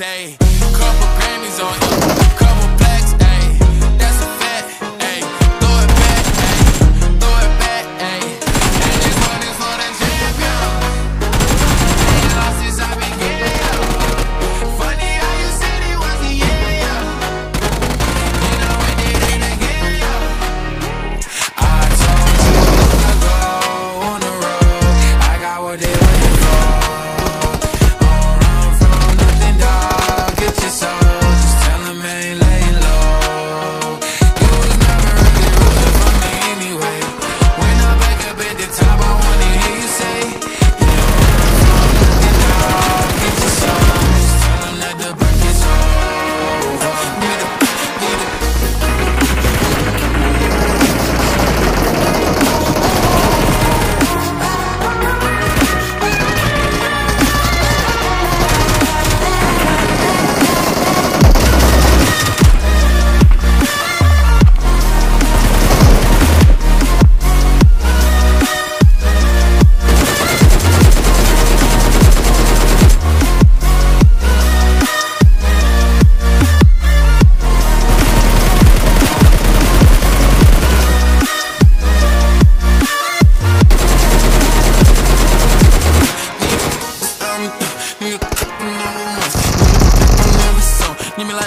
say.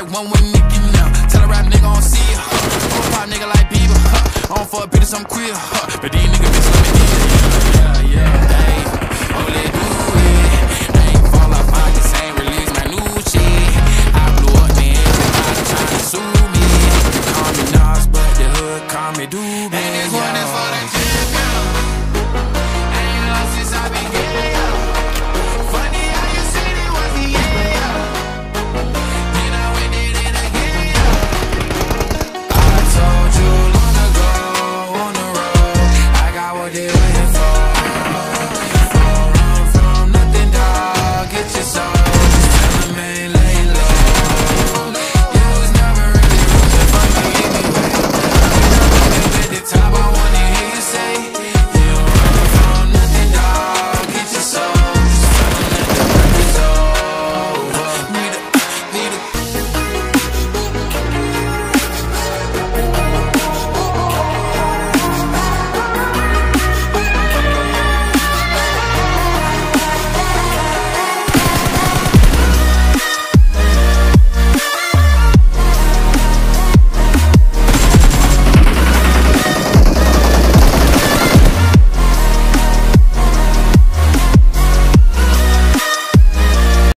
Like one with